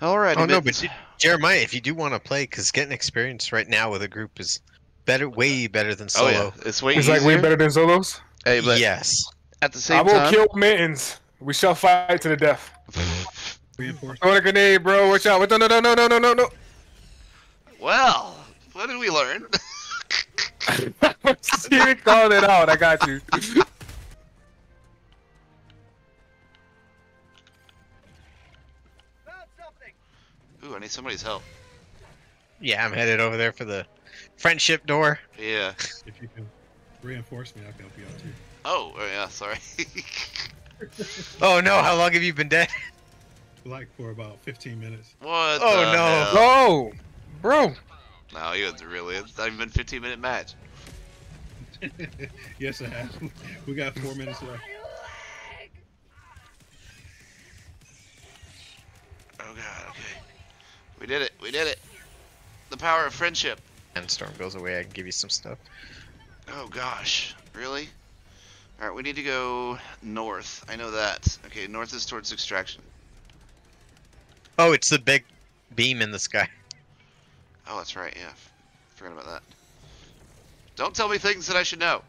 Alrighty, Oh no, but mittens. dude, Jeremiah, if you do want to play, because getting experience right now with a group is better, way better than solo. oh yeah, it's way It's easier. like way better than solos. Hey, but yes. at the same I will time, kill mittens. We shall fight to the death. Reinforcement. Throw a grenade, bro. Watch out. No, no, no, no, no, no, no, no. well, what did we learn? Steven called it out. I got you. Ooh, I need somebody's help. Yeah, I'm headed over there for the friendship door. Yeah. If you can reinforce me, I can help you out too. Oh, oh yeah. Sorry. Oh no, how long have you been dead? Like for about 15 minutes. what? Oh, the no. hell? No, bro. No, you it's really. It's not even been 15 minute match. yes, I have. We got four minutes left. Oh god. Okay. We did it. We did it. The power of friendship. And storm goes away. I can give you some stuff. Oh gosh. Really? All right. We need to go north. I know that. Okay. North is towards extraction. Oh, it's the big beam in the sky. Oh, that's right. Yeah. Forgot about that. Don't tell me things that I should know.